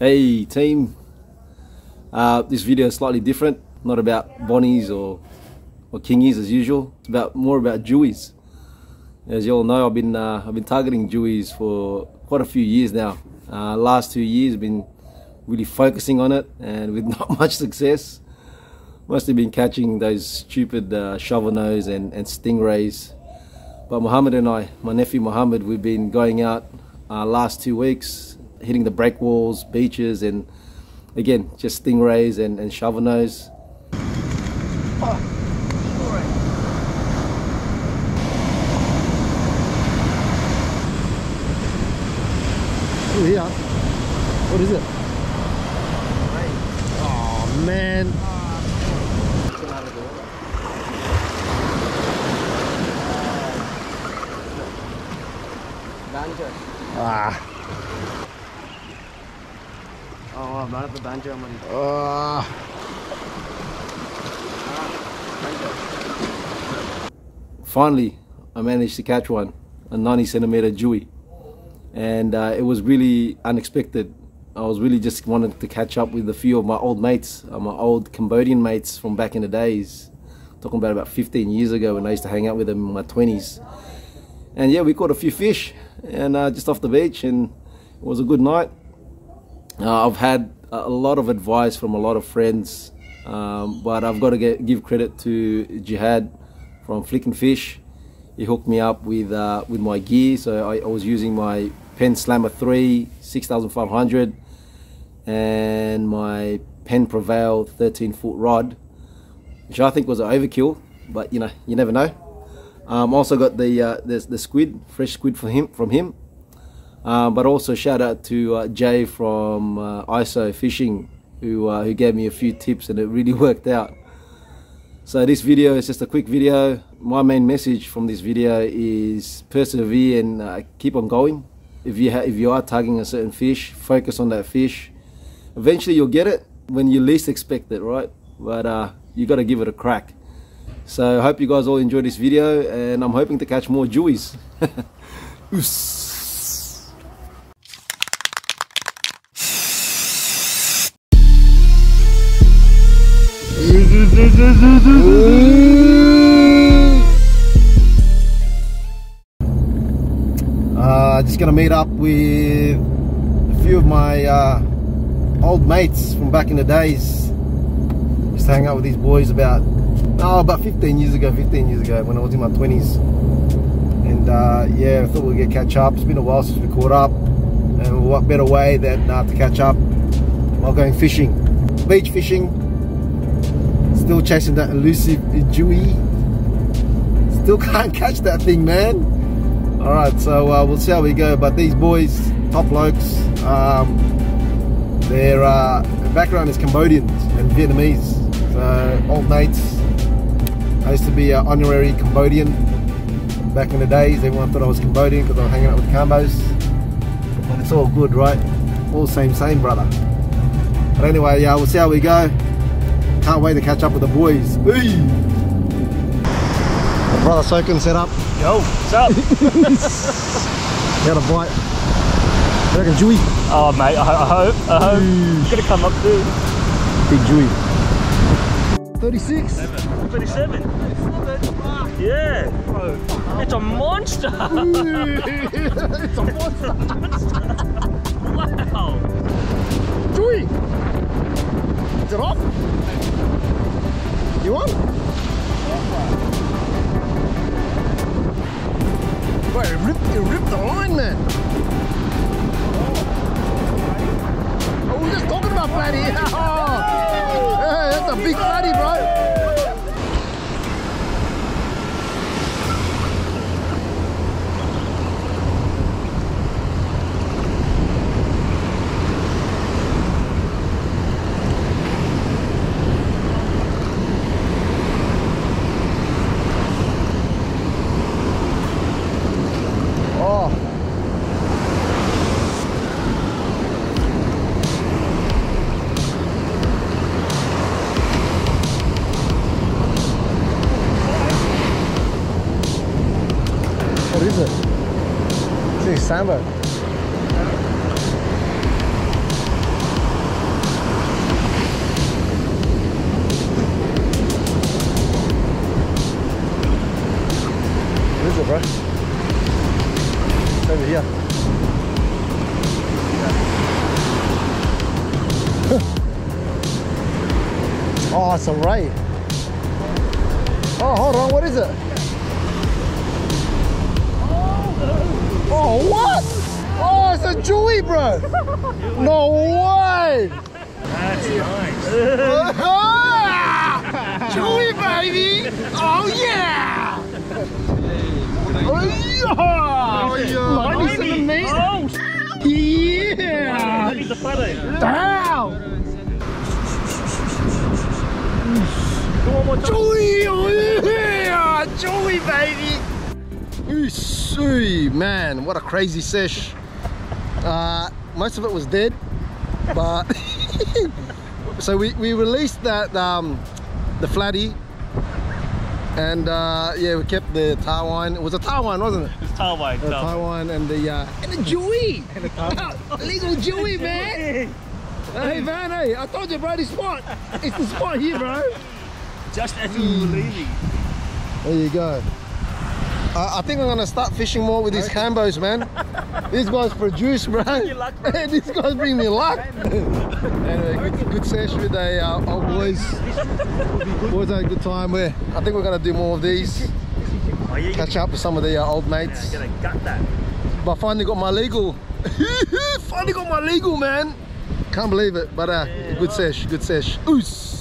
Hey team, uh, this video is slightly different, not about bonnies or, or kingies as usual, it's about more about jewies. As you all know, I've been, uh, I've been targeting jewies for quite a few years now. Uh, last two years, been really focusing on it and with not much success. Mostly been catching those stupid uh, shovel nose and, and stingrays. But Muhammad and I, my nephew Muhammad, we've been going out uh, last two weeks hitting the break walls, beaches, and again, just stingrays and, and shovel nose. Oh, yeah. What is it? Oh, man. Ah. Oh, banget tuh banjo man. Ah. Finally, I managed to catch one, a 90 centimeter jewie, and uh, it was really unexpected. I was really just wanted to catch up with a few of my old mates, uh, my old Cambodian mates from back in the days. Talking about about 15 years ago when I used to hang out with them in my 20s. And yeah, we caught a few fish, and uh, just off the beach, and it was a good night. Uh, I've had a lot of advice from a lot of friends, um, but I've got to get, give credit to Jihad from Flicking Fish. He hooked me up with uh, with my gear, so I, I, was using my Penn Slammer 3 6500 and my Penn Prevail 13 foot rod, which I think was an overkill, but you know you never know. Um, also got the, uh, the the squid, fresh squid from him from him. Uh, but also shout out to uh, Jay from uh, ISO Fishing who, uh, who gave me a few tips and it really worked out. So this video is just a quick video. My main message from this video is persevere and uh, keep on going. If you, if you are tagging a certain fish, focus on that fish. Eventually you'll get it when you least expect it, right? But uh, you got to give it a crack. So I hope you guys all enjoyed this video and I'm hoping to catch more jewies. Uh, just gonna meet up with a few of my uh, old mates from back in the days. Just hang out with these boys about oh about 15 years ago, 15 years ago when I was in my 20s. And uh, yeah, I thought we'd get catch up. It's been a while since we caught up, and what better way than uh, to catch up while going fishing, beach fishing. Still chasing that elusive jewie. Still can't catch that thing, man. All right, so uh, we'll see how we go. But these boys, top blokes, um, their uh, background is Cambodians and Vietnamese. So old mates. I used to be an honorary Cambodian back in the days. Everyone thought I was Cambodian because I was hanging out with Cambos. But it's all good, right? All same, same, brother. But anyway, yeah, we'll see how we go. Can't wait to catch up with the boys. Hey! My brother Soken set up. Yo, what's up? Got a bite. You reckon Jewy? oh, mate, I, I hope. I hope. It's gonna come up too. Big Jewy. 36. 27. Yeah. It's a monster. it's a monster. wow. Jewy! Is it off? You want? Bro, it ripped, it ripped the line, man. Oh, we're just talking about flatty. Oh, hey, that's a big flatty, bro. samba. bro. It's over here. oh, it's a ray. Oh, hold on, what is it? Oh, what? Oh, it's a Jewy, bro. No way. That's nice. Jewy, baby. Oh, yeah. Oh, yeah. Oh, Yeah. flatty. Damn. Go one more time. Joey, oh yeah, Joey, oh, baby. Ooh, man, what a crazy sesh. Uh, most of it was dead, but so we, we released that um, the flatty, and uh, yeah, we kept the Taiwan. It was a Taiwan, wasn't it? It's Taiwan. The Taiwan and the uh, and the Joey, legal Joey, man. hey man, hey, I told you, bro, this spot. It's the spot here, bro. Just as you were leaving. There you go. Uh, I think I'm gonna start fishing more with these cambos, man. these guys produce, bro. luck, bro. These guys bring me luck. anyway, good, good session with the uh, old boys. Boys had a good time. Where I think we're gonna do more of these. Oh, yeah, Catch up with some of the uh, old mates. You're gonna gut that. But I finally got my legal. finally got my legal, man. Can't believe it. But uh, good sesh, good sesh. Oos.